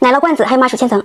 奶酪罐子还有麻薯千层。